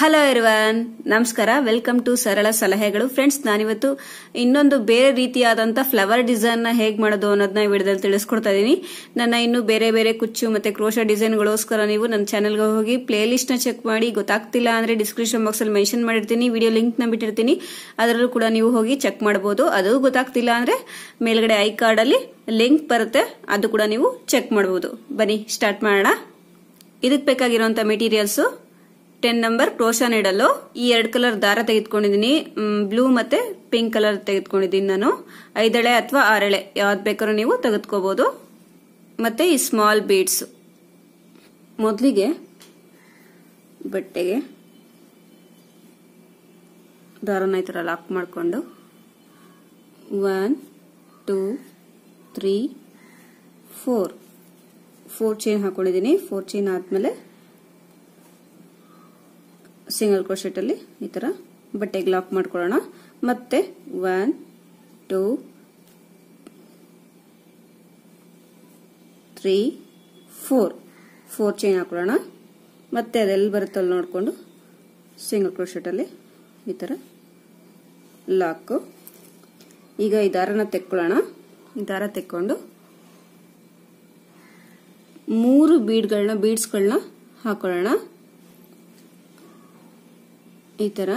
Hello ಇರ್ವನ್ ನಮಸ್ಕಾರ. Welcome to ಸರಳ ಸಲಹೆಗಳು. ಫ್ರೆಂಡ್ಸ್ ನಾನಿವತ್ತು ಇನ್ನೊಂದು ಬೇರೆ ರೀತಿಯಾದಂತಹ ಫ್ಲವರ್ ಡಿಸೈನ್ನ ಹೇಗ್ ಮಾಡೋದು ಅನ್ನೋದನ್ನ ಈ ವಿಡಿಯೋದಲ್ಲಿ ತಿಳಿಸ್ಕೊಡ್ತಾ ಇದೀನಿ. ನನ್ನ ಇನ್ನು ಬೇರೆ ಬೇರೆ ಕುಚ್ಚು ಮತ್ತೆ ಕ್ರೋಶ ಡಿಸೈನ್ಗೋಸ್ಕರ ನೀವು ನನ್ನ ಚಾನಲ್ಗೆ ಹೋಗಿ ಪ್ಲೇ ಲಿಸ್ಟ್ನ ಚೆಕ್ ಮಾಡಿ. ಗೊತ್ತಾಗ್ತಿಲ್ಲ ಅಂದ್ರೆ ಡಿಸ್ಕ್ರಿಪ್ಷನ್ ಬಾಕ್ಸ್ ಅಲ್ಲಿ ಮೆನ್ಷನ್ ಮಾಡಿರ್ತೀನಿ. ವಿಡಿಯೋ ಲಿಂಕ್ನ ಬಿಟ್ಟಿರ್ತೀನಿ. ಅದರಲ್ಲೂ ಕೂಡ ನೀವು ಹೋಗಿ ಚೆಕ್ ಮಾಡಬಹುದು ಅದು ಗೊತ್ತಾಗ್ತಿಲ್ಲ ಅಂದ್ರೆ ಮೇಲ್ಗಡೆ ಐ ಕಾರ್ಡ್ ಅಲ್ಲಿ ಲಿಂಕ್ ಬರುತ್ತೆ. ಅದು ಕೂಡ ನೀವು ಚೆಕ್ ಮಾಡಬಹುದು ಬನ್ನಿ ಸ್ಟಾರ್ಟ್ ಮಾಡೋಣ. ಇದಕ್ಕೆ ಬೇಕಾಗಿರುವಂತ ಮೆಟೀರಿಯಲ್ಸ್ ಟೆನ್ ನಂಬರ್ ಕ್ರೋಶಾ ನೀಡಲು ಈ ಎರಡ್ ಕಲರ್ ದಾರ ತೆಗೆದುಕೊಂಡಿದ್ದೀನಿ. ಬ್ಲೂ ಮತ್ತೆ ಪಿಂಕ್ ಕಲರ್ ತೆಗೆದುಕೊಂಡಿದ್ದೀನಿ ನಾನು. ಐದಳೆ ಅಥವಾ ಆರಳೆ, ಯಾವ್ದು ಬೇಕಾದ್ರೂ ನೀವು ತೆಗೆದುಕೋಬಹುದು ಮತ್ತೆ ಈ ಸ್ಮಾಲ್ ಬೀಡ್ಸ್. ಮೊದಲಿಗೆ ಬಟ್ಟೆಗೆ ದಾರನ ಈ ಥರ ಲಾಕ್ ಮಾಡಿಕೊಂಡು one, two, three, four. Four chain ಹಾಕೊಂಡಿದ್ದೀನಿ. ಫೋರ್ ಚೈನ್ ಆದಮೇಲೆ ಸಿಂಗಲ್ ಕ್ರೋಶೆಟಲ್ಲಿ ಈ ತರ ಬಟ್ಟೆಗೆ ಲಾಕ್ ಮಾಡ್ಕೊಳ್ಳೋಣ. ಮತ್ತೆ one, two, three, four. Four chain ಹಾಕೊಳ್ಳೋಣ. ಮತ್ತೆ ಅದೆಲ್ಲಿ ಬರುತ್ತಲ್ಲ ನೋಡಿಕೊಂಡು ಸಿಂಗಲ್ ಕ್ರೋಶೆಟಲ್ಲಿ ಈ ಥರ ಲಾಕು. ಈಗ ಈ ದಾರನ ತೆಕ್ಕೊಳ್ಳೋಣ. ದಾರ ತೆಕ್ಕೊಂಡು ಮೂರು ಬೀಡ್ಗಳನ್ನ, ಬೀಡ್ಸ್ಗಳನ್ನ ಹಾಕೊಳ್ಳೋಣ. ಈ ತರ.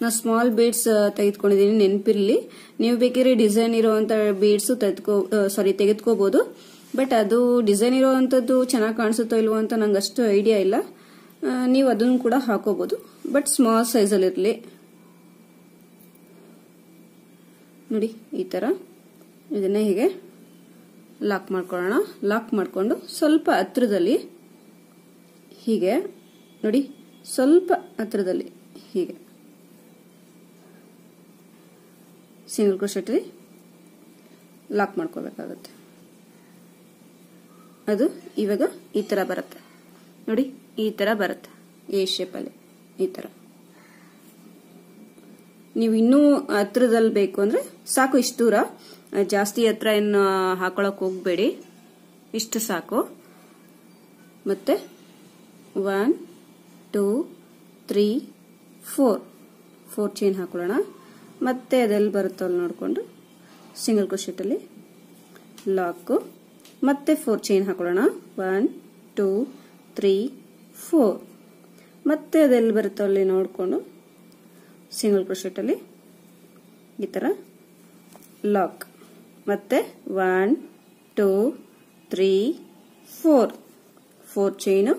ನಾ ಸ್ಮಾಲ್ ಬೀಡ್ಸ್ ತೆಗೆದುಕೊಂಡಿದ್ದೀನಿ ನೆನಪಿರ್ಲಿ. ನೀವು ಬೇಕಿದ್ರೆ ಡಿಸೈನ್ ಇರುವಂತ ಬೀಡ್ಸ್ ತೆಗೆದುಕೋ ಸಾರಿ ತೆಗೆದುಕೋಬಹುದು ಬಟ್ ಅದು ಡಿಸೈನ್ ಇರುವಂತದ್ದು ಚೆನ್ನಾಗಿ ಕಾಣಿಸುತ್ತೋ ಇಲ್ವೋ ಅಂತ ನಂಗೆ ಅಷ್ಟು ಐಡಿಯಾ ಇಲ್ಲ ನೀವು ಅದನ್ನು ಕೂಡ ಹಾಕೋಬಹುದು ಬಟ್ ಸ್ಮಾಲ್ ಸೈಜಲ್ಲಿ ಇರಲಿ. ನೋಡಿ, ಈ ಥರ ಇದನ್ನೇ ಹೀಗೆ ಲಾಕ್ ಮಾಡ್ಕೊಳ್ಳೋಣ. ಲಾಕ್ ಮಾಡಿಕೊಂಡು ಸ್ವಲ್ಪ ಹತ್ರದಲ್ಲಿ ಹೀಗೆ, ನೋಡಿ, ಸ್ವಲ್ಪ ಹತ್ರದಲ್ಲಿ, ಹೀಗೆ. ಸಿಂಗಲ್ ಕ್ರೋಶೆಟ್ರಿ ಲಾಕ್ ಮಾಡ್ಕೋಬೇಕಾಗತ್ತೆ. ಅದು ಇವಾಗ ಈ ತರ ಬರುತ್ತೆ. ನೋಡಿ, ಈ ತರ ಬರುತ್ತೆ. ಎ ಶೇಪಲ್ಲಿ ಈ ತರ ನೀವು ಇನ್ನೂ ಹತ್ರದಲ್ಲಿ ಬೇಕು ಅಂದ್ರೆ ಸಾಕು ಇಷ್ಟು ದೂರ. ಜಾಸ್ತಿ ಹತ್ರ ಏನು ಹಾಕೊಳಕ್ ಹೋಗ್ಬೇಡಿ. ಇಷ್ಟು ಸಾಕು. ಮತ್ತೆ one two three four four chain ಹಾಕೊಳ್ಳೋಣ. ಮತ್ತೆ ಅದೆಲ್ಲಿ ಬರುತ್ತೋ ಅಲ್ಲಿ ನೋಡಿಕೊಂಡು ಸಿಂಗಲ್ ಕ್ರೋಶೆಟಲ್ಲಿ ಲಾಕು ಮತ್ತೆ ಫೋರ್ ಚೈನ್ ಹಾಕೊಳ್ಳೋಣ. ಒನ್ ಟೂ ತ್ರೀ ಫೋರ್ ಮತ್ತೆ ಅದೆಲ್ಲಿ ಬರುತ್ತೋ ಅಲ್ಲಿ ನೋಡಿಕೊಂಡು ಸಿಂಗಲ್ ಕ್ರೋಶೆಟಲ್ಲಿ ಈ ಥರ ಲಾಕ್ ಮತ್ತೆ one two three four four chain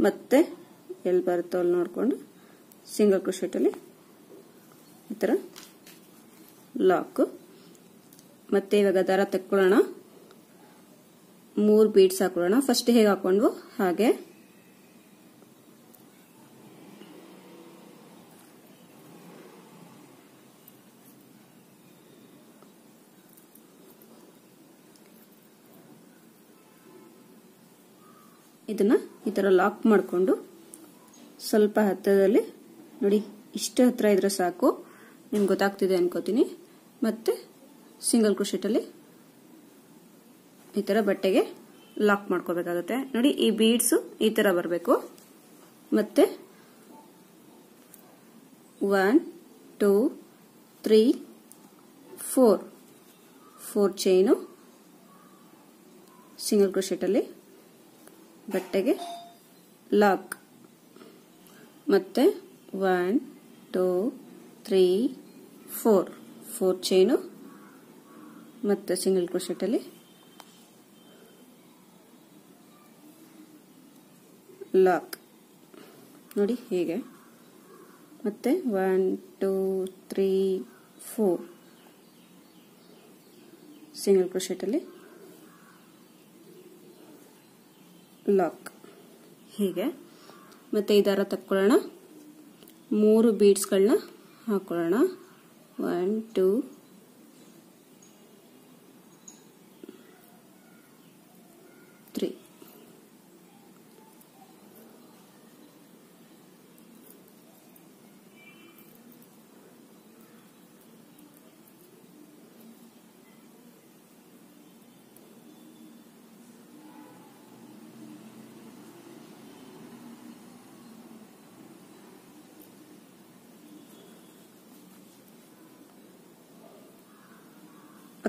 ಮತ್ತೆ ಎಲ್ಲಿ ಬರುತ್ತೋ ಅಲ್ಲಿ ನೋಡಿಕೊಂಡು ಸಿಂಗಲ್ ಕ್ರೋಶೆಟಲ್ಲಿ ಈ ಥರ ಲಾಕು. ಮತ್ತೆ ಇವಾಗ ದಾರ ತಕ್ಕೊಳ್ಳೋಣ. ಮೂರು ಬೀಡ್ಸ್ ಹಾಕೊಳ್ಳೋಣ. ಫಸ್ಟ್ ಹೇಗೆ ಹಾಕೊಂಡ್ವು ಹಾಗೆ. ಇದನ್ನ ಈ ಥರ ಲಾಕ್ ಮಾಡಿಕೊಂಡು ಸ್ವಲ್ಪ ಹತ್ತದಲ್ಲಿ ನೋಡಿ, ಇಷ್ಟು ಹತ್ರ ಇದ್ರೆ ಸಾಕು. ನಿಮ್ಗೆ ಗೊತ್ತಾಗ್ತಿದೆ ಅನ್ಕೋತೀನಿ. ಮತ್ತೆ ಸಿಂಗಲ್ ಕ್ರೋಶೆಟಲ್ಲಿ ಈ ತರ ಬಟ್ಟೆಗೆ ಲಾಕ್ ಮಾಡ್ಕೋಬೇಕಾಗುತ್ತೆ. ನೋಡಿ, ಈ ಬೀಡ್ಸು ಈ ತರ ಬರಬೇಕು. ಮತ್ತೆ one two three four four chain single ಕ್ರೋಶೆಟಲ್ಲಿ ಬಟ್ಟೆಗೆ ಲಾಕ್ ಮತ್ತೆ one two three four four chain ಮತ್ತೆ ಸಿಂಗಲ್ ಕ್ರೋಶೆಟಲ್ಲಿ ಲಾಕ್ ನೋಡಿ ಹೀಗೆ. ಮತ್ತೆ one two three four single ಕ್ರೋಶೆಟಲ್ಲಿ lock ಹೀಗೆ. ಮತ್ತೆ ಇದರ ದಾರ ತಕ್ಕೊಳ್ಳೋಣ. ಮೂರು ಬೀಡ್ಸ್ಗಳನ್ನ ಹಾಕೊಳ್ಳೋಣ. ಒನ್ ಟೂ ತ್ರೀ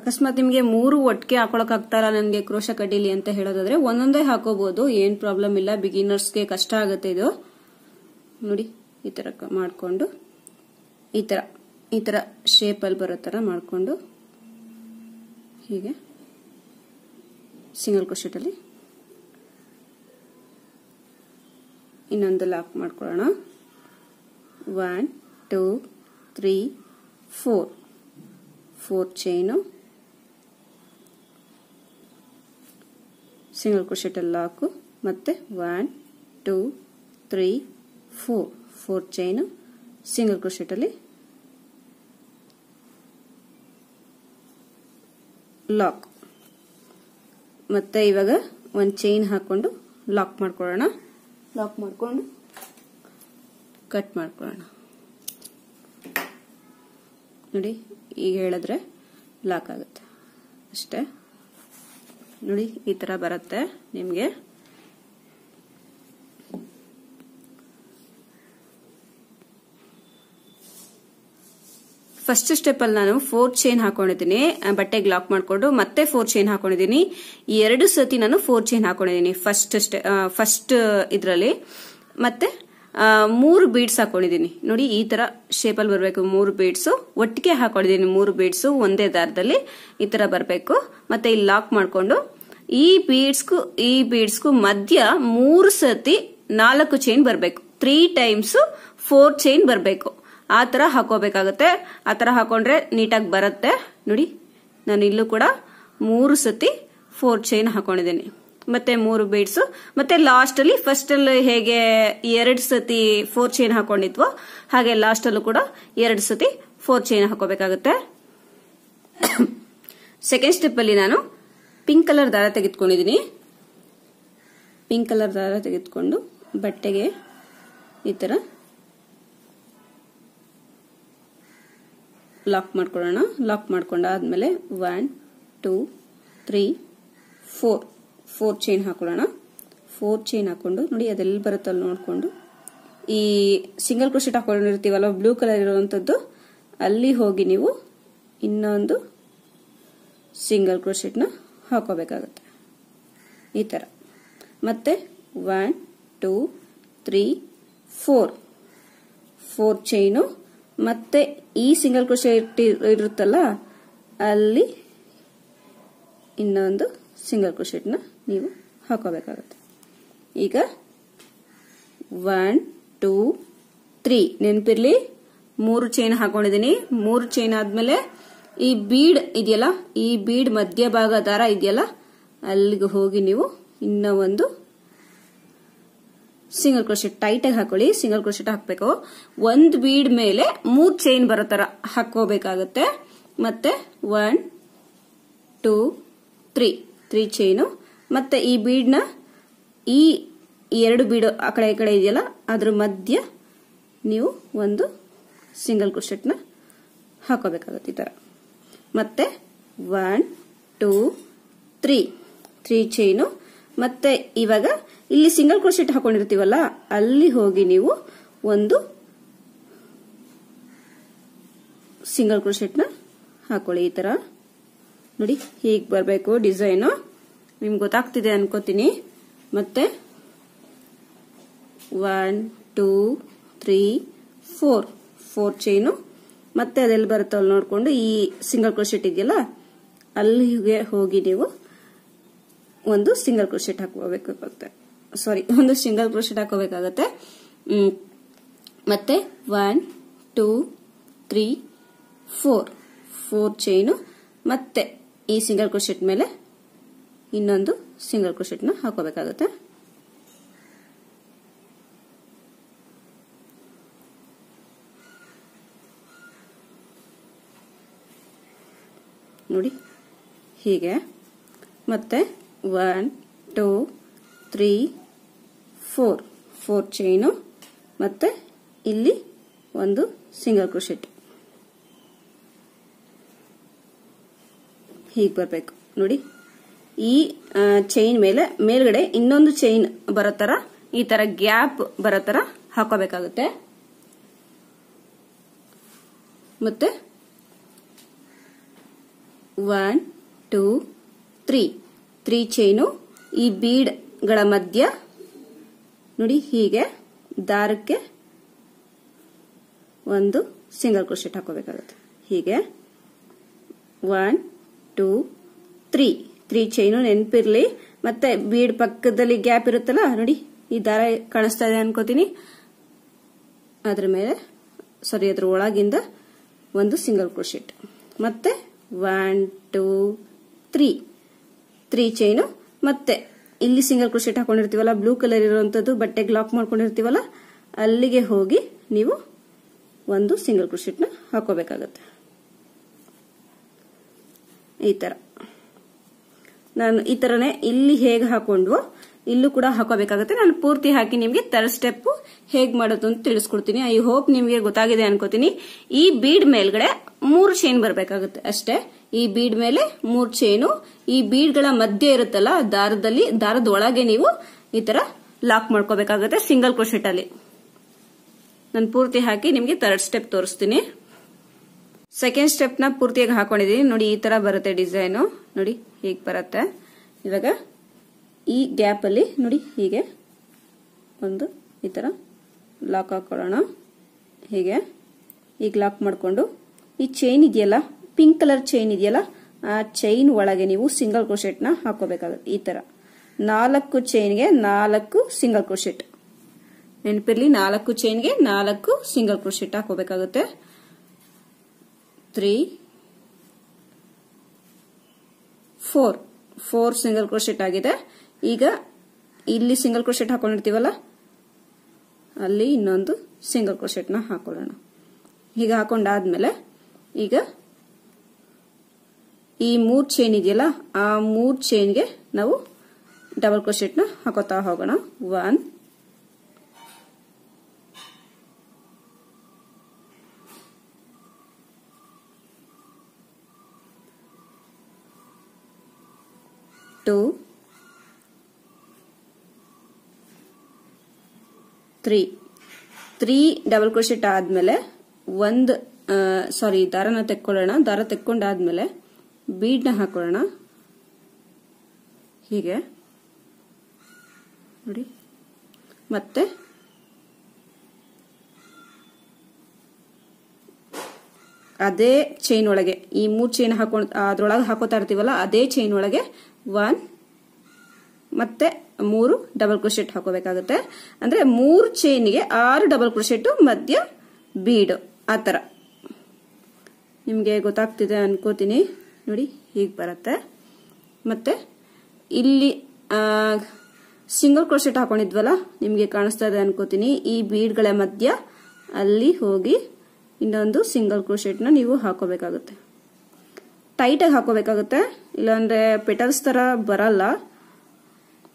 ಅಕಸ್ಮಾತ್ ನಿಮಗೆ ಮೂರು ಒಟ್ಟಿಗೆ ಹಾಕೊಳಕ್ ಆಗ್ತಾರ? ನನಗೆ ಕ್ರೋಶ ಕಡ್ಡಿಲಿ ಅಂತ ಹೇಳೋದಾದ್ರೆ ಒಂದೊಂದೇ ಹಾಕೋಬಹುದು ಏನ್ ಪ್ರಾಬ್ಲಮ್ ಇಲ್ಲ. ಬಿಗಿನರ್ಸ್ಗೆ ಕಷ್ಟ ಆಗುತ್ತೆ ಇದು. ನೋಡಿ, ಈ ತರ ಮಾಡ್ಕೊಂಡು, ಈ ತರ ಈ ತರ ಶೇಪಲ್ಲಿ ಬರೋ ತರ ಮಾಡ್ಕೊಂಡು, ಹೀಗೆ ಸಿಂಗಲ್ ಕ್ರೋಶೆಟಲ್ಲಿ ಇನ್ನೊಂದು ಲಾಕ್ ಮಾಡ್ಕೊಳ್ಳೋಣ. One two three four four chain single ಕ್ರೋಶೆಟಲ್ಲಿ lock ಮತ್ತೆ one two three four four chain single ಕ್ರೋಶೆಟಲ್ಲಿ lock ಮತ್ತೆ ಇವಾಗ ಒಂದು ಚೈನ್ ಹಾಕ್ಕೊಂಡು ಲಾಕ್ ಮಾಡ್ಕೊಳ್ಳೋಣ. ಲಾಕ್ ಮಾಡ್ಕೊಂಡು. ಕಟ್ ಮಾಡ್ಕೊಳ್ಳೋಣ. ನೋಡಿ ಈಗ ಹೇಳಿದ್ರೆ ಲಾಕ್ ಆಗುತ್ತೆ. ಅಷ್ಟೇ. ನೋಡಿ, ಈ ತರ ಬರುತ್ತೆ ನಿಮಗೆ. ಫಸ್ಟ್ ಸ್ಟೆಪ್ ಅಲ್ಲಿ ನಾನು ಫೋರ್ ಚೈನ್ ಹಾಕೊಂಡಿದ್ದೀನಿ. ಬಟ್ಟೆಗೆ ಲಾಕ್ ಮಾಡಿಕೊಂಡು ಮತ್ತೆ ಫೋರ್ ಚೈನ್ ಹಾಕೊಂಡಿದ್ದೀನಿ. ಈ ಎರಡು ಸತಿ ನಾನು ಫೋರ್ ಚೈನ್ ಹಾಕೊಂಡಿದ್ದೀನಿ ಫಸ್ಟ್ ಫಸ್ಟ್ ಇದರಲ್ಲಿ. ಮತ್ತೆ ಮೂರು ಬೀಡ್ಸ್ ಹಾಕೊಂಡಿದ್ದೀನಿ. ನೋಡಿ, ಈ ತರ ಶೇಪಲ್ಲಿ ಬರಬೇಕು ಮೂರು ಬೀಡ್ಸು ಒಟ್ಟಿಗೆ ಹಾಕೊಂಡಿದ್ದೀನಿ ಮೂರು ಬೀಡ್ಸು ಒಂದೇ ದಾರದಲ್ಲಿ ಈ ತರ ಬರಬೇಕು. ಮತ್ತೆ ಇಲ್ಲಿ ಲಾಕ್ ಮಾಡ್ಕೊಂಡು ಈ ಬೀಡ್ಸ್ಗೂ ಈ ಬೀಡ್ಸ್ಗೂ ಮಧ್ಯ ಮೂರು ಸತಿ ನಾಲ್ಕು ಚೈನ್ ಬರಬೇಕು. ತ್ರೀ ಟೈಮ್ಸ್ ಫೋರ್ ಚೈನ್ ಬರಬೇಕು. ಆ ತರ ಹಾಕೋಬೇಕಾಗತ್ತೆ. ಆ ತರ ಹಾಕೊಂಡ್ರೆ ನೀಟಾಗಿ ಬರುತ್ತೆ. ನೋಡಿ, ನಾನು ಇಲ್ಲೂ ಕೂಡ ಮೂರು ಸತಿ ಫೋರ್ ಚೈನ್ ಹಾಕೊಂಡಿದ್ದೀನಿ. ಮತ್ತೆ ಮೂರು ಬೀಡ್ಸ್ ಮತ್ತೆ ಲಾಸ್ಟ್ ಅಲ್ಲಿ ಫಸ್ಟ್ ಅಲ್ಲಿ ಹೇಗೆ ಎರಡು ಸತಿ ಫೋರ್ ಚೈನ್ ಹಾಕೊಂಡಿದ್ವೋ, ಹಾಗೆ ಲಾಸ್ಟ್ ಅಲ್ಲೂ ಕೂಡ ಎರಡು ಸತಿ ಫೋರ್ ಚೈನ್ ಹಾಕೋಬೇಕಾಗುತ್ತೆ. ಸೆಕೆಂಡ್ ಸ್ಟೆಪ್ ಅಲ್ಲಿ ನಾನು ಪಿಂಕ್ ಕಲರ್ ದಾರ ತೆಗೆದುಕೊಂಡಿದ್ದೀನಿ ಪಿಂಕ್ ಕಲರ್ ದಾರ ತೆಗೆದುಕೊಂಡು ಬಟ್ಟೆಗೆ ಈ ಥರ ಲಾಕ್ ಮಾಡ್ಕೊಳ್ಳೋಣ. Lock ಮಾಡ್ಕೊಂಡಾದ್ಮೇಲೆ one, two, three, four. Four chain ಹಾಕೊಳ್ಳೋಣ. ಫೋರ್ ಚೈನ್ ಹಾಕೊಂಡು ನೋಡಿ ಅದೆಲ್ಲಿ ಅಲ್ಲಿ ನೋಡಿಕೊಂಡು. ಈ ಸಿಂಗಲ್ ಕ್ರೋಶೆಟ್ ಹಾಕೊಂಡಿರ್ತೀವಲ್ಲ, ಬ್ಲೂ ಕಲರ್ ಇರುವಂಥದ್ದು ಅಲ್ಲಿ ಹೋಗಿ ನೀವು ಇನ್ನೊಂದು ಸಿಂಗಲ್ ಕ್ರೋಶೆಟ್ನ ಹಾಕೋಬೇಕಾಗುತ್ತೆ. ಈ ಥರ ಮತ್ತೆ one two three four four chain ಮತ್ತೆ ಈ ಸಿಂಗಲ್ ಕ್ರೋಶೆಟ್ ಇರುತ್ತಲ್ಲ, ಅಲ್ಲಿ ಇನ್ನೊಂದು ಸಿಂಗಲ್ ಕ್ರೋಶೆಟ್ನ ನೀವು ಹಾಕೋಬೇಕಾಗುತ್ತೆ. ಈಗ ಒನ್ ಟೂ ತ್ರೀ ನೆನಪಿರ್ಲಿ? ಮೂರು ಚೈನ್ ಹಾಕೊಂಡಿದ್ದೀನಿ ಮೂರು ಚೈನ್ ಆದ್ಮೇಲೆ ಈ ಬೀಡ್ ಇದೆಯಲ್ಲ? ಈ ಬೀಡ್ ಮಧ್ಯಭಾಗ ದಾರ ಇದೆಯಲ್ಲ? ಅಲ್ಲಿಗೆ ಹೋಗಿ ನೀವು ಇನ್ನೂ ಒಂದು ಸಿಂಗಲ್ ಕ್ರೋಶೆಟ್ ಟೈಟ್ ಆಗಿ ಹಾಕೊಳ್ಳಿ. ಸಿಂಗಲ್ ಕ್ರೋಶೆಟ್ ಹಾಕಬೇಕು. ಒಂದು ಬೀಡ್ ಮೇಲೆ ಮೂರ್ ಚೈನ್ ಬರೋ ತರ ಹಾಕೋಬೇಕಾಗತ್ತೆ ಮತ್ತೆ one two three three chain ಮತ್ತೆ ಈ ಬೀಡ್ನ ಈ ಎರಡು ಬೀಡು ಆ ಕಡೆ ಈ ಕಡೆ ಇದೆಯಲ್ಲ? ಅದ್ರ ಮಧ್ಯ ನೀವು ಒಂದು ಸಿಂಗಲ್ ಕ್ರೋಶೆಟ್ನ ಹಾಕೋಬೇಕಾಗತ್ತೆ ಈ ತರ. ಮತ್ತೆ one two three three chain ಮತ್ತೆ ಇವಾಗ ಇಲ್ಲಿ ಸಿಂಗಲ್ ಕ್ರೋಶೆಟ್ ಹಾಕೊಂಡಿರ್ತೀವಲ್ಲ, ಅಲ್ಲಿ ಹೋಗಿ ನೀವು ಒಂದು ಸಿಂಗಲ್ ಕ್ರೋಶೆಟ್ನ ಹಾಕೊಳ್ಳಿ ಈ ತರ. ನೋಡಿ, ಹೀಗೆ ಬರಬೇಕು ಡಿಸೈನು ನಿಮ್ಗೆ ಗೊತ್ತಾಗ್ತಿದೆ ಅನ್ಕೋತೀನಿ. ಮತ್ತೆ one two three four four chain ಮತ್ತೆ ಅದೆಲ್ಲಿ ಬರುತ್ತೋ ಅಲ್ಲಿ ನೋಡಿಕೊಂಡು ಈ ಸಿಂಗಲ್ ಕ್ರೋಶೆಟ್ ಇದೆಯಲ್ಲ, ಅಲ್ಲಿಗೆ ಹೋಗಿ ನೀವು ಒಂದು ಸಿಂಗಲ್ ಕ್ರೋಶೆಟ್ ಹಾಕೋಬೇಕಾಗುತ್ತೆ ಸಾರಿ ಒಂದು ಸಿಂಗಲ್ ಕ್ರೋಶೆಟ್ ಹಾಕೋಬೇಕಾಗತ್ತೆ. ಮತ್ತೆ one two three four four chain ಮತ್ತೆ ಈ ಸಿಂಗಲ್ ಕ್ರೋಶೆಟ್ ಮೇಲೆ ಇನ್ನೊಂದು ಸಿಂಗಲ್ ಕ್ರೋಶೆಟ್ನ ಹಾಕೋಬೇಕಾಗುತ್ತೆ ನೋಡಿ. ಹೀಗೆ. ಮತ್ತೆ one two three four four chain ಮತ್ತೆ ಇಲ್ಲಿ ಒಂದು ಸಿಂಗಲ್ ಕ್ರೋಶೆಟ್ ಹೀಗೆ ಬರಬೇಕು. ನೋಡಿ. ಈ ಚೈನ್ ಮೇಲೆ, ಮೇಲ್ಗಡೆ ಇನ್ನೊಂದು ಚೈನ್ ಬರೋ ತರ, ಈ ತರ ಗ್ಯಾಪ್ ಬರೋ ತರ ಹಾಕೋಬೇಕಾಗುತ್ತೆ ಮತ್ತೆ one, two, three. Three chain ಈ ಬೀಡ್ಗಳ ಮಧ್ಯ ನೋಡಿ ಹೀಗೆ ದಾರಕ್ಕೆ ಒಂದು ಸಿಂಗಲ್ ಕ್ರೋಶೆಟ್ ಹಾಕೋಬೇಕಾಗುತ್ತೆ ಹೀಗೆ. One, two, three. Three chain ನೆನಪಿರ್ಲಿ. ಮತ್ತೆ ಬೀಡ್ ಪಕ್ಕದಲ್ಲಿ ಗ್ಯಾಪ್ ಇರುತ್ತಲ್ಲ, ನೋಡಿ ಈ ದಾರ ಕಾಣಿಸ್ತಾ ಇದೆ ಅನ್ಕೋತೀನಿ. ಅದ್ರ ಮೇಲೆ ಸಾರಿ ಅದ್ರ ಒಳಗಿಂದ ಒಂದು ಸಿಂಗಲ್ ಕ್ರೋಶೆಟ್ ಮತ್ತೆ one two three three chain ಮತ್ತೆ ಇಲ್ಲಿ ಸಿಂಗಲ್ ಕ್ರೋಶೆಟ್ ಹಾಕೊಂಡಿರ್ತೀವಲ್ಲ ಬ್ಲೂ ಕಲರ್ ಇರುವಂತದ್ದು ಬಟ್ಟೆಗೆ ಲಾಕ್ ಮಾಡ್ಕೊಂಡಿರ್ತೀವಲ್ಲ, ಅಲ್ಲಿಗೆ ಹೋಗಿ ನೀವು ಒಂದು ಸಿಂಗಲ್ ಕ್ರೋಶೆಟ್ನ ಹಾಕೋಬೇಕಾಗತ್ತೆ. ಈ ತರ. ನಾನು ಈ ತರನೇ ಇಲ್ಲಿ ಹೇಗೆ ಹಾಕೊಂಡ್ವೋ ಇಲ್ಲೂ ಕೂಡ ಹಾಕೋಬೇಕಾಗುತ್ತೆ. ನಾನು ಪೂರ್ತಿ ಹಾಕಿ ನಿಮಗೆ ಥರ್ಡ್ ಸ್ಟೆಪ್ ಹೇಗ್ ಮಾಡೋದು ಅಂತ ತಿಳಿಸ್ಕೊಡ್ತೀನಿ. ಐ ಹೋಪ್ ನಿಮಗೆ ಗೊತ್ತಾಗಿದೆ ಅನ್ಕೋತೀನಿ. ಈ ಬೀಡ್ ಮೇಲ್ಗಡೆ ಮೂರು ಚೈನ್ ಬರಬೇಕಾಗುತ್ತೆ ಅಷ್ಟೇ. ಈ ಬೀಡ್ ಮೇಲೆ ಮೂರು ಚೈನು ಈ ಬೀಡ್ಗಳ ಮಧ್ಯೆ ಇರುತ್ತಲ್ಲ, ದಾರದಲ್ಲಿ, ದಾರದ ಒಳಗೆ ನೀವು ಈ ತರ ಲಾಕ್ ಮಾಡ್ಕೋಬೇಕಾಗುತ್ತೆ ಸಿಂಗಲ್ ಕ್ರೋಶೆಟ್ ಅಲ್ಲಿ. ನಾನು ಪೂರ್ತಿ ಹಾಕಿ ನಿಮಗೆ ತರ್ಡ್ ಸ್ಟೆಪ್ ತೋರಿಸ್ತೀನಿ. ಸೆಕೆಂಡ್ ಸ್ಟೆಪ್ನ ಪೂರ್ತಿಯಾಗಿ ಹಾಕೊಂಡಿದೀನಿ. ನೋಡಿ ಈ ತರ ಬರುತ್ತೆ ಡಿಸೈನು ನೋಡಿ ಹೀಗೆ ಬರುತ್ತೆ. ಇವಾಗ ಈ ಗ್ಯಾಪ್ ಅಲ್ಲಿ ನೋಡಿ ಹೀಗೆ ಒಂದು ಈ ತರ ಲಾಕ್ ಹಾಕೊಳ್ಳೋಣ. ಹೀಗೆ ಈಗ ಲಾಕ್ ಮಾಡಿಕೊಂಡು ಈ ಚೈನ್ ಇದೆಯಲ್ಲ ಪಿಂಕ್ ಕಲರ್ ಚೈನ್ ಇದೆಯಲ್ಲ, ಆ ಚೈನ್ ಒಳಗೆ ನೀವು ಸಿಂಗಲ್ ಕ್ರೋಶೆಟ್ನ ಹಾಕೋಬೇಕಾಗುತ್ತೆ ಈ ತರ. ನಾಲ್ಕು ಚೈನ್ಗೆ ನಾಲ್ಕು ಸಿಂಗಲ್ ಕ್ರೋಶೆಟ್ ನೆನಪಿರ್ಲಿ, ನಾಲ್ಕು ಚೈನ್ಗೆ ನಾಲ್ಕು single crochet ಹಾಕೋಬೇಕಾಗುತ್ತೆ three four four single crochet ಆಗಿದೆ. ಈಗ ಇಲ್ಲಿ ಸಿಂಗಲ್ ಕ್ರೋಶೆಟ್ ಹಾಕೊಂಡಿರ್ತೀವಲ್ಲ, ಅಲ್ಲಿ ಇನ್ನೊಂದು ಸಿಂಗಲ್ ಕ್ರೋಶೆಟ್ನ ಹಾಕೊಳ್ಳೋಣ. ಹೀಗೆ ಹಾಕೊಂಡಾದ್ಮೇಲೆ ಈಗ ಈ ಮೂರ್ ಚೈನ್ ಇದೆಯಲ್ಲ, ಆ ಮೂರ್ ಚೈನ್ಗೆ ನಾವು ಡಬಲ್ ಕ್ರೋಶೆಟ್ನ ಹಾಕೋತಾ ಹೋಗೋಣ. One two three three double crochet ಆದ್ಮೇಲೆ ಒಂದು ಸಾರಿ ದಾರನ ತೆಕ್ಕೊಳ್ಳೋಣ. ದಾರ ತೆಕ್ಕೊಂಡಾದ್ಮೇಲೆ ಬೀಡ್ನ ಹಾಕೊಳ್ಳೋಣ. ಹೀಗೆ. ನೋಡಿ. ಮತ್ತೆ ಅದೇ ಚೈನ್ ಒಳಗೆ. ಈ ಮೂರ್ ಚೈನ್ ಹಾಕೊಂಡ್, ಅದ್ರೊಳಗೆ ಹಾಕೋತಾ ಇರ್ತೀವಲ್ಲ, ಅದೇ ಚೈನ್ ಒಳಗೆ ಒನ್ ಮತ್ತೆ ಮೂರು ಡಬಲ್ ಕ್ರೋಶೆಟ್ ಹಾಕೋಬೇಕಾಗುತ್ತೆ. ಅಂದ್ರೆ ಮೂರು ಚೈನ್ಗೆ ಆರು ಡಬಲ್ ಕ್ರೋಶೆಟ್ ಮಧ್ಯ ಬೀಡ್ ಆ ನಿಮ್ಗೆ ನಿಮಗೆ ಗೊತ್ತಾಗ್ತಿದೆ ಅನ್ಕೋತೀನಿ. ನೋಡಿ, ಹೀಗೆ ಬರುತ್ತೆ. ಮತ್ತೆ ಇಲ್ಲಿ ಸಿಂಗಲ್ ಕ್ರೋಶೆಟ್ ಹಾಕೊಂಡಿದ್ವಲ್ಲ, ನಿಮಗೆ ಕಾಣಿಸ್ತಾ ಇದೆ ಅನ್ಕೋತೀನಿ. ಈ ಬೀಡ್ಗಳ ಮಧ್ಯ ಅಲ್ಲಿ ಹೋಗಿ ಇನ್ನೊಂದು ಸಿಂಗಲ್ ಕ್ರೋಶೆಟ್ನ ನೀವು ಹಾಕೋಬೇಕಾಗುತ್ತೆ. ಟೈಟಾಗಿ ಹಾಕೋಬೇಕಾಗುತ್ತೆ. ಇಲ್ಲಾಂದ್ರೆ ಪೆಟಲ್ಸ್ ತರ ಬರಲ್ಲ.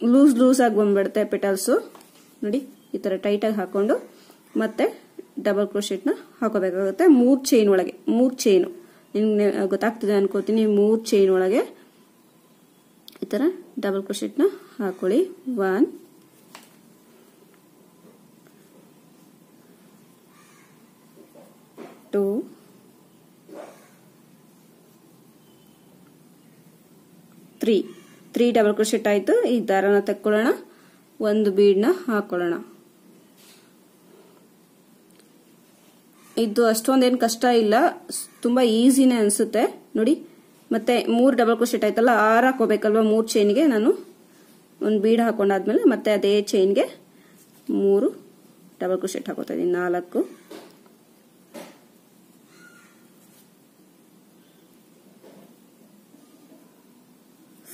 ಲೂಸ್ ಲೂಸ್ ಆಗಿ ಬಂದ್ಬಿಡುತ್ತೆ ಪೆಟಲ್ಸು ನೋಡಿ, ಈ ತರ ಟೈಟಾಗಿ ಹಾಕೊಂಡು ಮತ್ತೆ ಡಬಲ್ ಕ್ರೋಶೆಟ್ನ ಹಾಕೋಬೇಕಾಗುತ್ತೆ. ಮೂರು ಚೈನ್ ಒಳಗೆ, ಮೂರು ಚೈನು ನಿಮ್ಗೆ ಗೊತ್ತಾಗ್ತದೆ ಅನ್ಕೋತೀನಿ, ಮೂರು ಚೈನ್ ಒಳಗೆ ಈ ತರ ಡಬಲ್ ಕ್ರೋಶೆಟ್ನ ಹಾಕೊಳ್ಳಿ. One two three three double crochet ಆಯಿತು. ಈ ದಾರನ ತಕ್ಕೊಳ್ಳೋಣ. ಒಂದು ಬೀಡ್ನ ಹಾಕೊಳ್ಳೋಣ. ಇದು ಅಷ್ಟೊಂದೇನು ಕಷ್ಟ ಇಲ್ಲ. ತುಂಬಾ ಈಸಿನೇ ಅನ್ಸುತ್ತೆ. ನೋಡಿ, ಮತ್ತೆ ಮೂರು ಡಬಲ್ ಕ್ರೋಶೆಟ್ ಆಯ್ತಲ್ಲ ಆರು ಹಾಕೋಬೇಕಲ್ವಾ ಮೂರು ಚೈನ್ಗೆ? ನಾನು ಒಂದು ಬೀಡ್ ಹಾಕೊಂಡಾದ್ಮೇಲೆ ಮತ್ತೆ ಅದೇ ಚೈನ್ಗೆ ಮೂರು ಡಬಲ್ ಕ್ರೋಶೆಟ್ ಹಾಕೋತಾ ಇದ್ದೀನಿ. ನಾಲ್ಕು.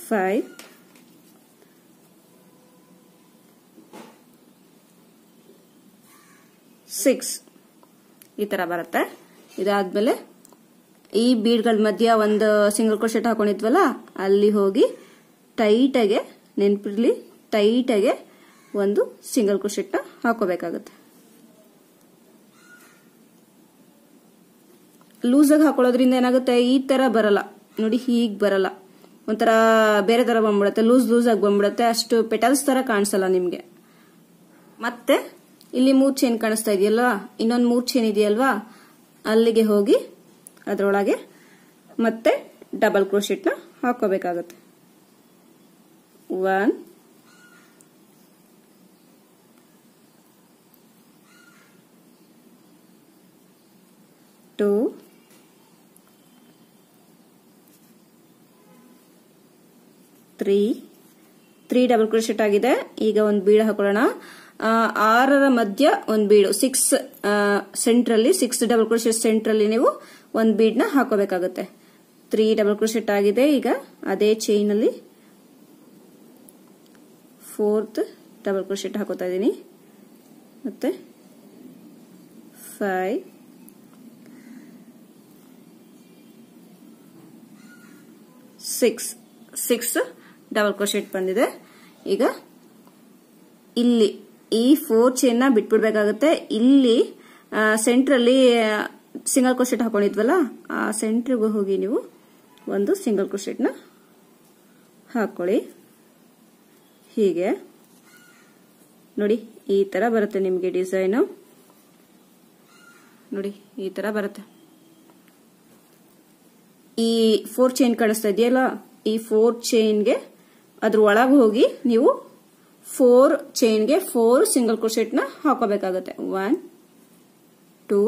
ಫೈವ್ ಸಿಕ್ಸ್ ಈ ತರ ಬರುತ್ತೆ. ಇದಾದ್ಮೇಲೆ ಈ ಬೀಡ್ಗಳ ಮಧ್ಯ ಒಂದು ಸಿಂಗಲ್ ಕ್ರೋಶೆಟ್ ಹಾಕೊಂಡಿದ್ವಲ್ಲ, ಅಲ್ಲಿ ಹೋಗಿ ಟೈಟಾಗೆ ನೆನ್ಪಿರ್ಲಿ ಟೈಟಾಗೆ ಒಂದು ಸಿಂಗಲ್ ಕ್ರೋಶೆಟ್ನ ಹಾಕೋಬೇಕಾಗುತ್ತೆ. ಲೂಸಾಗಿ ಹಾಕೊಳ್ಳೋದ್ರಿಂದ ಏನಾಗುತ್ತೆ? ಈ ತರ ಬರಲ್ಲ. ನೋಡಿ ಹೀಗೆ ಬರಲ್ಲ. ಒಂಥರ ಬೇರೆ ತರ ಬಂದ್ಬಿಡುತ್ತೆ ಲೂಸ್ ಲೂಸ್ ಆಗಿ ಬಂದ್ಬಿಡುತ್ತೆ. ಅಷ್ಟು ಪೆಟಲ್ಸ್ ತರ ಕಾಣಿಸಲ್ಲ ನಿಮ್ಗೆ. ಮತ್ತೆ ಇಲ್ಲಿ ಮೂರ್ ಚೈನ್ ಕಾಣಿಸ್ತಾ ಇದೆಯಲ್ವಾ? ಇನ್ನೊಂದು ಮೂರ್ ಚೈನ್ ಇದೆಯಲ್ವಾ? ಅಲ್ಲಿಗೆ ಹೋಗಿ ಅದರೊಳಗೆ ಮತ್ತೆ ಡಬಲ್ ಕ್ರೋಶೆಟ್ನ ಹಾಕೋಬೇಕಾಗತ್ತೆ. One two three. Three double crochet ಆಗಿದೆ. ಈಗ ಒಂದು ಬೀಡ್ ಹಾಕೊಳ್ಳೋಣ. ಆರರ ಮಧ್ಯ ಒಂದು ಬೀಡು ಸಿಕ್ಸ್ ಸೆಂಟ್ರಲ್ಲಿ ಸಿಕ್ಸ್ ಡಬಲ್ ಕ್ರೋಶೆಟ್ ಸೆಂಟ್ರಲ್ಲಿ ನೀವು ಒಂದು ಬೀಡ್ನ ಹಾಕೋಬೇಕಾಗುತ್ತೆ. ತ್ರೀ ಡಬಲ್ ಕ್ರೋಶೆಟ್ ಆಗಿದೆ ಈಗ. ಅದೇ ಚೈನಲ್ಲಿ ಫೋರ್ತ್ ಡಬಲ್ ಕ್ರೋಶೆಟ್ ಹಾಕೋತಾ ಇದ್ದೀನಿ. ಮತ್ತೆ five six six double crochet ಬಂದಿದೆ. ಈಗ ಇಲ್ಲಿ ಈ ಫೋರ್ ಚೈನ್ನ ಬಿಟ್ಬಿಡ್ಬೇಕಾಗುತ್ತೆ. ಇಲ್ಲಿ ಸೆಂಟ್ರಲ್ಲಿ ಸಿಂಗಲ್ ಕ್ರೋಶೆಟ್ ಹಾಕೊಂಡಿದ್ವಲ್ಲ, ಆ ಸೆಂಟ್ರಿಗೂ ಹೋಗಿ ನೀವು ಒಂದು ಸಿಂಗಲ್ ಕ್ರೋಶೆಟ್ನ ಹಾಕೊಳ್ಳಿ. ಹೀಗೆ. ನೋಡಿ, ಈ ತರ ಬರುತ್ತೆ ನಿಮಗೆ ಡಿಸೈನು ನೋಡಿ, ಈ ತರ ಬರುತ್ತೆ. ಈ ಫೋರ್ ಚೈನ್ ಕಾಣಿಸ್ತಾ ಇದೆಯಲ್ಲ, ಈ ಫೋರ್ ಚೈನ್ಗೆ ಅದ್ರ ಒಳಗೆ ಹೋಗಿ ನೀವು ಫೋರ್ ಚೈನ್ಗೆ ಫೋರ್ ಸಿಂಗಲ್ ಕ್ರೋಶೆಟ್ನ ಹಾಕೋಬೇಕಾಗುತ್ತೆ. ಒನ್ ಟೂ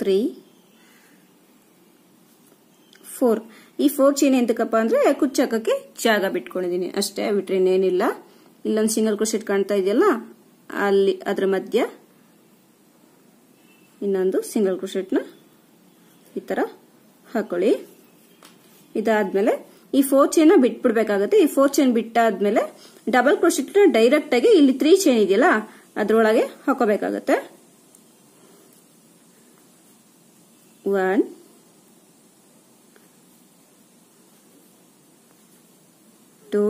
ತ್ರೀ ಫೋರ್ ಈ ಫೋರ್ ಚೈನ್ ಎಂತಕ್ಕಪ್ಪ ಅಂದ್ರೆ ಕುಚ್ಚಾಕಕ್ಕೆ ಜಾಗ ಬಿಟ್ಕೊಂಡಿದೀನಿ ಅಷ್ಟೇ, ಬಿಟ್ರೆ ಇನ್ನೇನಿಲ್ಲ. ಇಲ್ಲೊಂದು ಸಿಂಗಲ್ ಕ್ರೋಶೆಟ್ ಕಾಣ್ತಾ ಇದೆಯಲ್ಲ, ಅಲ್ಲಿ, ಅದ್ರ ಮಧ್ಯ ಇನ್ನೊಂದು ಸಿಂಗಲ್ ಕ್ರೋಶೆಟ್ನ ಈ ತರ ಹಾಕೊಳ್ಳಿ. ಇದಾದ್ಮೇಲೆ ಈ ಫೋರ್ ಚೈನ್ ಬಿಟ್ಬಿಡ್ಬೇಕಾಗತ್ತೆ. ಈ ಫೋರ್ ಚೈನ್ ಬಿಟ್ಟಾದ್ಮೇಲೆ ಡಬಲ್ ಕ್ರೋಶೆಟ್ ಡೈರೆಕ್ಟ್ ಆಗಿ ಇಲ್ಲಿ ತ್ರೀ ಚೈನ್ ಇದೆಯಲ್ಲ, ಅದ್ರೊಳಗೆ ಹಾಕೋಬೇಕಾಗತ್ತೆ. One two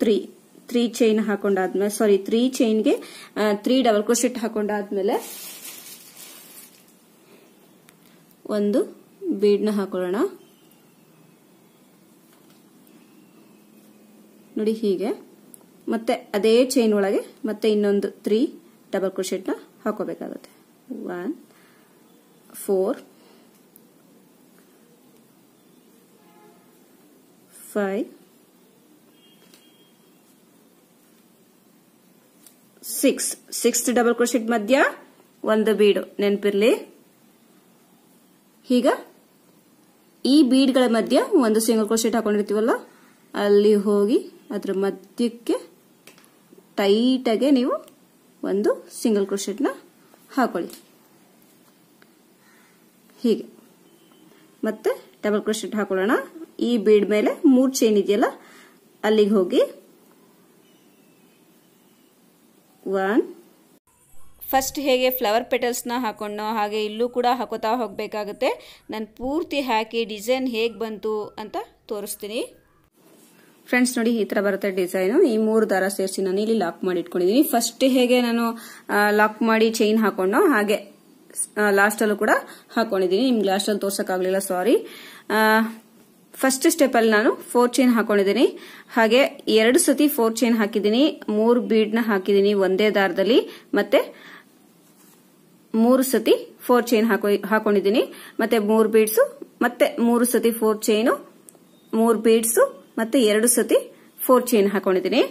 three three chain ಹಾಕೊಂಡಾದ್ಮೇಲೆ sorry three ಚೈನ್ಗೆ ತ್ರೀ ಡಬಲ್ ಕ್ರೋಶೆಟ್ ಹಾಕೊಂಡಾದ್ಮೇಲೆ ಒಂದು ಬೀಡ್ನ ಹಾಕೊಳ್ಳೋಣ. ನೋಡಿ ಹೀಗೆ. ಮತ್ತೆ ಅದೇ ಚೈನ್ ಒಳಗೆ ಮತ್ತೆ ಇನ್ನೊಂದು ತ್ರೀ ಡಬಲ್ ಕ್ರೋಶೆಟ್ನ ಹಾಕೋಬೇಕಾಗುತ್ತೆ. One four five six six double crochet ಮಧ್ಯ ಒಂದು ಬೀಡು ನೆನಪಿರ್ಲಿ. ಈಗ ಈ ಬೀಡ್ಗಳ ಮಧ್ಯ ಒಂದು ಸಿಂಗಲ್ ಕ್ರೋಶೆಟ್ ಹಾಕೊಂಡಿರ್ತೀವಲ್ಲ, ಅಲ್ಲಿ ಹೋಗಿ ಅದ್ರ ಮಧ್ಯಕ್ಕೆ ಟೈಟಾಗೆ ನೀವು ಒಂದು ಸಿಂಗಲ್ ಕ್ರೋಶೆಟ್ನ ಹಾಕೊಳ್ಳಿ. ಹೀಗೆ. ಮತ್ತೆ ಡಬಲ್ ಕ್ರೋಶೆಟ್ ಹಾಕೊಳ್ಳೋಣ. ಈ ಬೀಡ್ ಮೇಲೆ ಮೂರು ಚೈನ್ ಇದೆಯಲ್ಲ, ಅಲ್ಲಿಗೆ ಹೋಗಿ ಒನ್ ಫಸ್ಟ್ ಹೇಗೆ ಫ್ಲವರ್ ಪೆಟಲ್ಸ್ನ ಹಾಕೊಂಡೋ ಹಾಗೆ ಇಲ್ಲೂ ಕೂಡ ಹಾಕೋತಾ ಹೋಗಬೇಕಾಗುತ್ತೆ. ನಾನು ಪೂರ್ತಿ ಹಾಕಿ ಡಿಸೈನ್ ಹೇಗೆ ಬಂತು ಅಂತ ತೋರಿಸ್ತೀನಿ. ಫ್ರೆಂಡ್ಸ್ ನೋಡಿ ಈ ತರ ಬರುತ್ತೆ ಡಿಸೈನು ಈ ಮೂರು ದಾರ ಸೇರಿಸಿ ನಾನು ಇಲ್ಲಿ ಲಾಕ್ ಮಾಡಿ ಇಟ್ಕೊಂಡಿದ್ದೀನಿ ಫಸ್ಟ್ ಹೇಗೆ ನಾನು ಲಾಕ್ ಮಾಡಿ ಚೈನ್ ಹಾಕೊಂಡೋ ಹಾಗೆ ಲಾಸ್ಟಲ್ಲೂ ಕೂಡ ಹಾಕೊಂಡಿದ್ದೀನಿ ನಿಮ್ಗೆ ಲಾಸ್ಟಲ್ಲಿ ತೋರ್ಸೋಕ್ಕಾಗಲಿಲ್ಲ ತೋರ್ಸಕ್ಕಾಗ್ಲಿಲ್ಲ ಸಾರಿ ಫಸ್ಟ್ ಸ್ಟೆಪ್ ಅಲ್ಲಿ ನಾನು ಫೋರ್ ಚೈನ್ ಹಾಕೊಂಡಿದ್ದೀನಿ. ಹಾಗೆ ಎರಡು ಸತಿ ಫೋರ್ ಚೈನ್ ಹಾಕಿದ್ದೀನಿ. ಮೂರು ಬೀಡ್ನ ಹಾಕಿದ್ದೀನಿ ಒಂದೇ ದಾರದಲ್ಲಿ. ಮತ್ತೆ ಮೂರು ಸತಿ ಫೋರ್ ಚೈನ್ ಹಾಕೊಂಡಿದ್ದೀನಿ. ಮತ್ತೆ ಮೂರು ಬೀಡ್ಸ್ ಮತ್ತೆ ಮೂರು ಸತಿ ಫೋರ್ ಚೈನು ಮೂರು ಬೀಡ್ಸ್ ಮತ್ತೆ ಎರಡು ಸತಿ ಫೋರ್ ಚೈನ್ ಹಾಕೊಂಡಿದ್ದೀನಿ.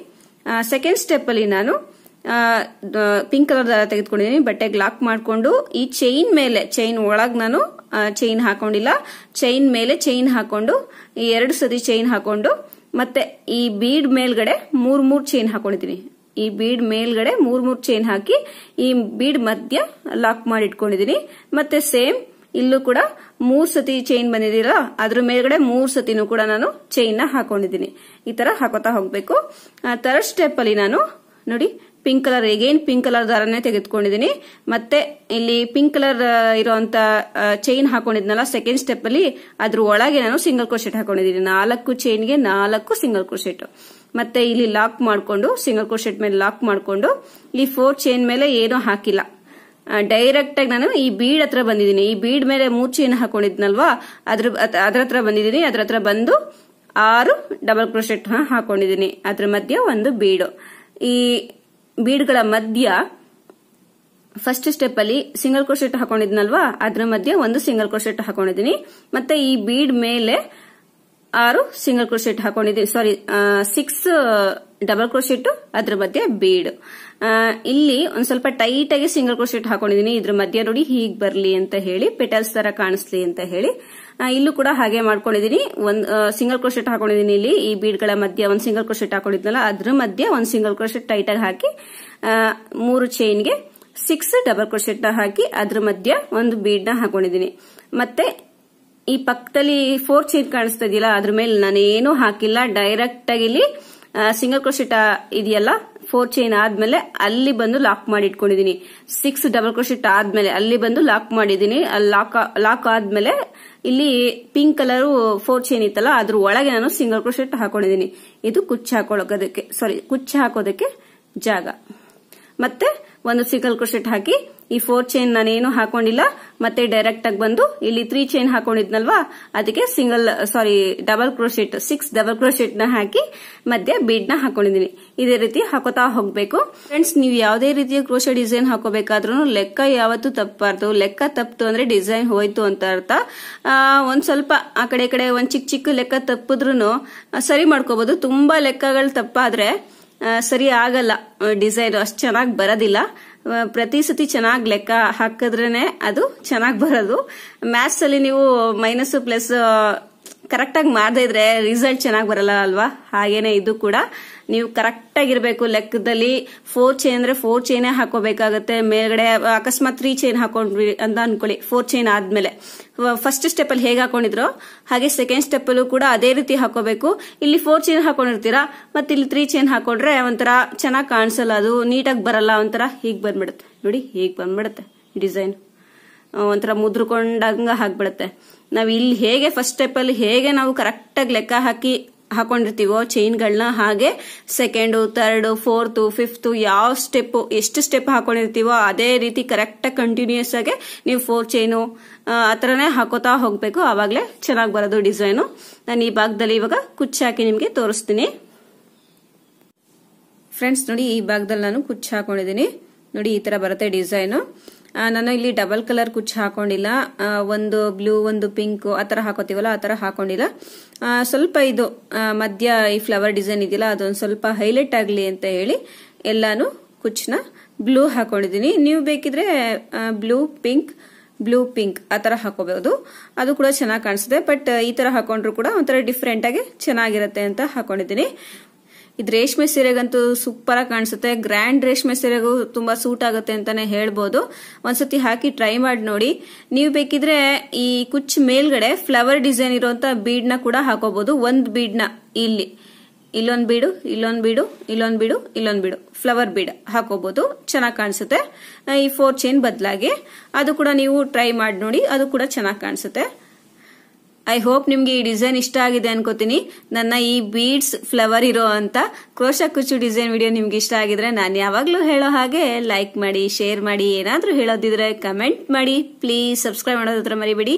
ಸೆಕೆಂಡ್ ಸ್ಟೆಪ್ ಅಲ್ಲಿ ನಾನು ಪಿಂಕ್ ಕಲರ್ ದಾರ ತೆಗೆದುಕೊಂಡಿದ್ದೀನಿ ಬಟ್ಟೆಗೆ ಲಾಕ್ ಮಾಡಿಕೊಂಡು, ಈ ಚೈನ್ ಮೇಲೆ ಚೈನ್ ಒಳಗ್ ನಾನು ಚೈನ್ ಹಾಕೊಂಡಿಲ್ಲ. ಚೈನ್ ಮೇಲೆ ಚೈನ್ ಹಾಕೊಂಡು, ಈ ಎರಡು ಸತಿ ಚೈನ್ ಹಾಕೊಂಡು, ಮತ್ತೆ ಈ ಬೀಡ್ ಮೇಲ್ಗಡೆ ಮೂರ್ ಮೂರ್ ಚೈನ್ ಹಾಕೊಂಡಿದ್ದೀನಿ ಈ ಬೀಡ್ ಮೇಲ್ಗಡೆ ಮೂರ್ ಮೂರ್ ಚೈನ್ ಹಾಕಿ, ಈ ಬೀಡ್ ಮಧ್ಯ ಲಾಕ್ ಮಾಡಿ ಇಟ್ಕೊಂಡಿದ್ದೀನಿ ಮತ್ತೆ ಸೇಮ್ ಇಲ್ಲೂ ಕೂಡ ಮೂರ್ ಸತಿ ಚೈನ್ ಬಂದಿದ್ದೀರಾ ಅದ್ರ ಮೇಲ್ಗಡೆ ಮೂರ್ ಸತಿನೂ ಕೂಡ ನಾನು ಚೈನ್ನ ಹಾಕೊಂಡಿದ್ದೀನಿ ಈ ತರ ಹಾಕೋತಾ ಹೋಗ್ಬೇಕು. ಥರ್ಡ್ ಸ್ಟೆಪ್ ಅಲ್ಲಿ ನಾನು, ನೋಡಿ pink colour again pink colour ದಾರನೇ ತೆಗೆದುಕೊಂಡಿದ್ದೀನಿ. ಮತ್ತೆ ಇಲ್ಲಿ ಪಿಂಕ್ ಕಲರ್ ಇರುವಂತ ಚೈನ್ ಹಾಕೊಂಡಿದ್ನಲ್ಲ ಸೆಕೆಂಡ್ ಸ್ಟೆಪ್ ಅಲ್ಲಿ ಅದ್ರ ಒಳಗೆ ನಾನು ಸಿಂಗಲ್ ಕ್ರೋಶೆಟ್ ಹಾಕೊಂಡಿದ್ದೀನಿ. ನಾಲ್ಕು ಚೈನ್ಗೆ ನಾಲ್ಕು ಸಿಂಗಲ್ ಕ್ರೋಶೆಟ್ ಮತ್ತೆ ಇಲ್ಲಿ ಲಾಕ್ ಮಾಡಿಕೊಂಡು ಸಿಂಗಲ್ ಕ್ರೋಶೆಟ್ ಮೇಲೆ ಲಾಕ್ ಮಾಡಿಕೊಂಡು, ಈ ಫೋರ್ ಚೈನ್ ಮೇಲೆ ಏನೂ ಹಾಕಿಲ್ಲ. ಡೈರೆಕ್ಟ್ ಆಗಿ ನಾನು ಈ ಬೀಡ್ ಹತ್ರ ಬಂದಿದ್ದೀನಿ. ಈ ಬೀಡ್ ಮೇಲೆ ಮೂರ್ ಚೈನ್ ಹಾಕೊಂಡಿದ್ನಲ್ವಾ, ಅದ್ರ ಅದ್ರ ಹತ್ರ ಬಂದಿದ್ದೀನಿ. ಅದ್ರ ಹತ್ರ ಬಂದು ಆರು ಡಬಲ್ ಕ್ರೋಶೆಟ್ ಹಾಕೊಂಡಿದ್ದೀನಿ. ಅದ್ರ ಮಧ್ಯೆ ಒಂದು ಬೀಡು ಈ ಬೀಡ್ಗಳ ಮಧ್ಯ ಫಸ್ಟ್ ಸ್ಟೆಪ್ ಅಲ್ಲಿ ಸಿಂಗಲ್ ಕ್ರೋಶೆಟ್ ಹಾಕೊಂಡಿದ್ನಲ್ವಾ? ಅದ್ರ ಮಧ್ಯೆ ಒಂದು ಸಿಂಗಲ್ ಕ್ರೋಶೆಟ್ ಹಾಕೊಂಡಿದ್ದೀನಿ. ಮತ್ತೆ ಈ ಬೀಡ್ ಮೇಲೆ ಆರು ಸಿಂಗಲ್ ಕ್ರೋಶೆಟ್ ಹಾಕೊಂಡಿದ್ದೀನಿ. ಸಾರಿ ಸಿಕ್ಸ್ ಡಬಲ್ ಕ್ರೋಶೆಟ್ ಅದ್ರ ಮಧ್ಯೆ ಬೀಡ್. ಇಲ್ಲಿ ಒಂದ್ ಸ್ವಲ್ಪ ಟೈಟ್ ಆಗಿ ಸಿಂಗಲ್ ಕ್ರೋಶೆಟ್ ಹಾಕೊಂಡಿದ್ದೀನಿ. ಇದ್ರ ಮಧ್ಯೆ ನೋಡಿ ಹೀಗ್ ಬರ್ಲಿ ಅಂತ ಹೇಳಿ ಪೆಟಲ್ಸ್ ತರ ಕಾಣಿಸ್ಲಿ ಅಂತ ಹೇಳಿ. ಇಲ್ಲೂ ಕೂಡ ಹಾಗೆ ಮಾಡ್ಕೊಂಡಿದ್ದೀನಿ ಒಂದ್ ಸಿಂಗಲ್ ಕ್ರೋಶೆಟ್ ಹಾಕೊಂಡಿದ್ದೀನಿ ಇಲ್ಲಿ. ಈ ಬೀಡ್ಗಳ ಮಧ್ಯೆ ಒಂದ್ ಸಿಂಗಲ್ ಕ್ರೋಶೆಟ್ ಹಾಕೊಂಡಿದ್ನಲ್ಲ, ಅದ್ರ ಮಧ್ಯೆ ಒಂದ್ ಸಿಂಗಲ್ ಕ್ರೋಶೆಟ್ ಟೈಟ್ ಆಗಿ ಹಾಕಿ ಮೂರು ಚೈನ್ಗೆ ಸಿಕ್ಸ್ ಡಬಲ್ ಕ್ರೋಶೆಟ್ ಹಾಕಿ, ಅದ್ರ ಮಧ್ಯೆ ಒಂದು ಬೀಡ್ನ ಹಾಕೊಂಡಿದೀನಿ. ಮತ್ತೆ ಈ ಪಕ್ಕದಲ್ಲಿ ಫೋರ್ ಚೈನ್ ಕಾಣಿಸ್ತಾ ಇದೆಯಲ್ಲ, ಅದ್ರ ಮೇಲೆ ನಾನು ಹಾಕಿಲ್ಲ. ಡೈರೆಕ್ಟ್ ಆಗಿ ಇಲ್ಲಿ ಸಿಂಗಲ್ ಕ್ರೋಶೆಟ್ ಇದೆಯಲ್ಲ ಫೋರ್ ಚೈನ್ ಆದ್ಮೇಲೆ ಅಲ್ಲಿ ಬಂದು ಲಾಕ್ ಮಾಡಿ ಇಟ್ಕೊಂಡಿದೀನಿ ಸಿಕ್ಸ್ ಡಬಲ್ ಕ್ರೋಶೆಟ್ ಆದ್ಮೇಲೆ ಅಲ್ಲಿ ಬಂದು ಲಾಕ್ ಮಾಡಿದೀನಿ ಲಾಕ್ ಲಾಕ್ ಆದ್ಮೇಲೆ ಇಲ್ಲಿ ಪಿಂಕ್ ಕಲರ್ ಫೋರ್ ಚೈನ್ ಇತ್ತಲ್ಲ, ಅದ್ರ ಒಳಗೆ ನಾನು ಸಿಂಗಲ್ ಕ್ರೋಶೆಟ್ ಹಾಕೊಂಡಿದೀನಿ ಇದು ಕುಚ್ಚು ಹಾಕೊಳ್ಳೋದಕ್ಕೆ ಸಾರಿ ಕುಚ್ಚು ಹಾಕೋದಕ್ಕೆ ಜಾಗ. ಮತ್ತೆ ಒಂದು ಸಿಂಗಲ್ ಕ್ರೋಶೆಟ್ ಹಾಕಿ ಈ ಫೋರ್ ಚೈನ್ ನಾನೇನು ಹಾಕೊಂಡಿಲ್ಲ, ಮತ್ತೆ ಡೈರೆಕ್ಟ್ ಆಗಿ ಬಂದು ಇಲ್ಲಿ ತ್ರೀ ಚೈನ್ ಹಾಕೊಂಡಿದ್ನಲ್ವಾ? ಅದಕ್ಕೆ single sorry double crochet six double ಕ್ರೋಶೆಟ್ನ ಹಾಕಿ ಮಧ್ಯೆ ಬೀಡ್ನ ಹಾಕೊಂಡಿದೀನಿ ಇದೇ ರೀತಿ ಹಾಕೋತಾ ಹೋಗ್ಬೇಕು. ಫ್ರೆಂಡ್ಸ್ ನೀವು ಯಾವುದೇ ರೀತಿಯ ಕ್ರೋಶೆ ಡಿಸೈನ್ ಹಾಕೋಬೇಕಾದ್ರೂ ಲೆಕ್ಕ ಯಾವತ್ತೂ ತಪ್ಪಬಾರ್ದು ಲೆಕ್ಕ ತಪ್ಪು ಅಂದ್ರೆ ಡಿಸೈನ್ ಹೋಯ್ತು ಅಂತ ಅರ್ಥ. ಒಂದ್ ಸ್ವಲ್ಪ ಆ ಕಡೆ ಕಡೆ ಒಂದ್ ಚಿಕ್ಕ ಚಿಕ್ಕ ಲೆಕ್ಕ ತಪ್ಪಿದ್ರು ಸರಿ ಮಾಡ್ಕೋಬಹುದು ತುಂಬಾ ಲೆಕ್ಕಗಳು ತಪ್ಪಾದ್ರೆ ಸರಿ ಆಗಲ್ಲ. ಡಿಸೈನ್ ಅಷ್ಟು ಚೆನ್ನಾಗಿ ಬರೋದಿಲ್ಲ. ಪ್ರತಿ ಸತಿ ಚೆನ್ನಾಗಿ ಲೆಕ್ಕ ಹಾಕಿದ್ರೇನೆ ಅದು ಚೆನ್ನಾಗಿ ಬರೋದು. ಮ್ಯಾಥ್ಸ್ ಅಲ್ಲಿ ನೀವು ಮೈನಸ್ ಪ್ಲಸ್ ಕರೆಕ್ಟ್ ಆಗಿ ಮಾಡದೇ ಇದ್ರೆ ರಿಸಲ್ಟ್ ಚೆನ್ನಾಗಿ ಬರಲ್ಲ ಅಲ್ವಾ? ಹಾಗೇನೆ ಇದು ಕೂಡ. ನೀವು ಕರೆಕ್ಟ್ ಆಗಿರ್ಬೇಕು ಲೆಕ್ಕದಲ್ಲಿ. ಫೋರ್ ಚೈನ್ ಅಂದ್ರೆ ಫೋರ್ ಚೈನ್ ಹಾಕೋಬೇಕಾಗತ್ತೆ. ಮೇಲ್ಗಡೆ ಅಕಸ್ಮಾತ್ ತ್ರೀ ಚೈನ್ ಹಾಕೊಂಡ್ವಿ ಅಂತ ಅನ್ಕೊಳ್ಳಿ. ಫೋರ್ ಚೈನ್ ಆದ್ಮೇಲೆ. ಫಸ್ಟ್ ಸ್ಟೆಪ್ ಅಲ್ಲಿ ಹೇಗೆ ಹಾಕೊಂಡಿದ್ರು, ಹಾಗೆ ಸೆಕೆಂಡ್ ಸ್ಟೆಪ್ ಅಲ್ಲೂ ಕೂಡ ಅದೇ ರೀತಿ ಹಾಕೋಬೇಕು. ಇಲ್ಲಿ ಫೋರ್ ಚೈನ್ ಹಾಕೊಂಡಿರ್ತೀರಾ? ಮತ್ತೆ ಇಲ್ಲಿ ತ್ರೀ ಚೈನ್ ಹಾಕೊಂಡ್ರೆ ಒಂಥರ ಚೆನ್ನಾಗಿ ಕಾಣಿಸಲ್ಲ ಅದು. ನೀಟಾಗಿ ಬರಲ್ಲ ಒಂಥರ ಹೀಗ್ ಬಂದ್ಬಿಡುತ್ತೆ. ನೋಡಿ, ಹೀಗ್ ಬಂದ್ಬಿಡುತ್ತೆ ಡಿಸೈನ್ ಒಂಥರ ಮುದ್ರಕೊಂಡಂಗ ಹಾಕ್ಬಿಡುತ್ತೆ ನಾವ್ ಇಲ್ಲಿ ಹೇಗೆ ಫಸ್ಟ್ ಸ್ಟೆಪ್ ಅಲ್ಲಿ ಹೇಗೆ ನಾವು ಕರೆಕ್ಟ್ ಆಗಿ ಲೆಕ್ಕ ಹಾಕಿ ಹಾಕೊಂಡಿರ್ತೀವೋ ಚೈನ್ಗಳನ್ನ ಹಾಗೆ ಸೆಕೆಂಡು ಥರ್ಡ್ ಫೋರ್ತ್ ಫಿಫ್ತ್ ಯಾವ ಸ್ಟೆಪ್ ಎಷ್ಟು ಸ್ಟೆಪ್ ಹಾಕೊಂಡಿರ್ತೀವೋ ಅದೇ ರೀತಿ ಕರೆಕ್ಟ್ ಆಗಿ ಕಂಟಿನ್ಯೂಸ್ ಆಗಿ ನೀವು ಫೋರ್ ಚೈನು ಆ ಥರನೇ ಹಾಕೋತಾ ಹೋಗ್ಬೇಕು. ಆವಾಗಲೇ ಚೆನ್ನಾಗಿ ಬರೋದು ಡಿಸೈನು ನಾನು ಈ ಭಾಗದಲ್ಲಿ ಇವಾಗ ಕುಚ್ಚು ಹಾಕಿ ನಿಮಗೆ ತೋರಿಸ್ತೀನಿ. ಫ್ರೆಂಡ್ಸ್ ನೋಡಿ ಈ ಭಾಗದಲ್ಲಿ ನಾನು ಕುಚ್ಚು ಹಾಕೊಂಡಿದ್ದೀನಿ. ನೋಡಿ ಈ ತರ ಬರುತ್ತೆ ಡಿಸೈನು ನಾನು ಇಲ್ಲಿ ಡಬಲ್ ಕಲರ್ ಕುಚ್ಚು ಹಾಕೊಂಡಿಲ್ಲ. ಒಂದು ಬ್ಲೂ, ಒಂದು ಪಿಂಕ್ ಆ ತರ ಹಾಕೋತೀವಲ್ಲ, ಆ ತರ ಹಾಕೊಂಡಿಲ್ಲ. ಸ್ವಲ್ಪ ಇದು ಮಧ್ಯ ಈ ಫ್ಲವರ್ ಡಿಸೈನ್ ಇದೆಯಲ್ಲ, ಅದೊಂದು ಸ್ವಲ್ಪ ಹೈಲೈಟ್ ಆಗಲಿ ಅಂತ ಹೇಳಿ ಎಲ್ಲಾನು ಕುಚ್ಚನ್ನ ಬ್ಲೂ ಹಾಕೊಂಡಿದ್ದೀನಿ. ನೀವು ಬೇಕಿದ್ರೆ ಬ್ಲೂ, ಪಿಂಕ್ ಬ್ಲೂ, ಪಿಂಕ್ ಆ ತರ ಹಾಕೋಬಹುದು. ಅದು ಕೂಡ ಚೆನ್ನಾಗಿ ಕಾಣಿಸುತ್ತೆ, ಬಟ್ ಈ ತರ ಹಾಕೊಂಡ್ರು ಕೂಡ ಒಂಥರ ಡಿಫ್ರೆಂಟ್ ಆಗಿ ಚೆನ್ನಾಗಿರುತ್ತೆ ಅಂತ ಹಾಕೊಂಡಿದ್ದೀನಿ. ಇದು ರೇಷ್ಮೆ ಸೀರೆಗಂತೂ ಸೂಪರ್ ಆಗಿ ಕಾಣಿಸುತ್ತೆ. ಗ್ರ್ಯಾಂಡ್ ರೇಷ್ಮೆ ಸೀರೆಗೂ ತುಂಬಾ ಸೂಟ್ ಆಗುತ್ತೆ ಅಂತಾನೆ ಹೇಳ್ಬೋದು. ಒಂದ್ಸತಿ ಹಾಕಿ ಟ್ರೈ ಮಾಡಿ ನೋಡಿ. ನೀವು ಬೇಕಿದ್ರೆ ಈ ಕುಚ್ ಮೇಲ್ಗಡೆ ಫ್ಲವರ್ ಡಿಸೈನ್ ಇರುವಂತ ಬೀಡ್ ಕೂಡ ಹಾಕೋಬಹುದು ಒಂದ್ ಬೀಡ್ ಇಲ್ಲಿ. ಇಲ್ಲೊಂದ್ ಬೀಡು ಇಲ್ಲೊಂದ್ ಬೀಡು ಇಲ್ಲೊಂದ್ ಬೀಡು ಇಲ್ಲೊಂದ್ ಬೀಡು ಫ್ಲವರ್ ಬೀಡ್ ಹಾಕೋಬಹುದು ಚೆನ್ನಾಗಿ ಕಾಣಿಸುತ್ತೆ. ಈ ಫೋರ್ ಚೈನ್ ಬದಲಾಗಿ. ಅದು ಕೂಡ ನೀವು ಟ್ರೈ ಮಾಡಿ ನೋಡಿ. ಅದು ಕೂಡ ಚೆನ್ನಾಗಿ ಕಾಣಿಸುತ್ತೆ. ಐ ಹೋಪ್ ನಿಮ್ಗೆ ಈ ಡಿಸೈನ್ ಇಷ್ಟ ಆಗಿದೆ ಅನ್ಕೋತೀನಿ. ನನ್ನ ಈ ಬೀಡ್ಸ್ ಫ್ಲವರ್ ಇರೋ ಅಂತ ಕ್ರೋಶ ಕುಚ್ಚು ಡಿಸೈನ್ ವಿಡಿಯೋ ನಿಮ್ಗೆ ಇಷ್ಟ ಆಗಿದ್ರೆ ನಾನು ಯಾವಾಗ್ಲೂ ಹೇಳೋ ಹಾಗೆ ಲೈಕ್ ಮಾಡಿ ಶೇರ್ ಮಾಡಿ, ಏನಾದ್ರೂ ಹೇಳೋದಿದ್ರೆ ಕಮೆಂಟ್ ಮಾಡಿ. ಪ್ಲೀಸ್ ಸಬ್ಸ್ಕ್ರೈಬ್ ಮಾಡೋದ್ರ ಮರಿಬೇಡಿ.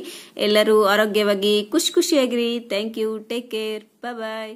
ಎಲ್ಲರೂ ಆರೋಗ್ಯವಾಗಿ ಖುಷಿ ಖುಷಿಯಾಗಿರಿ. Thank you take care bye